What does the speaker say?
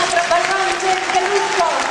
nuestra pasante de lujo.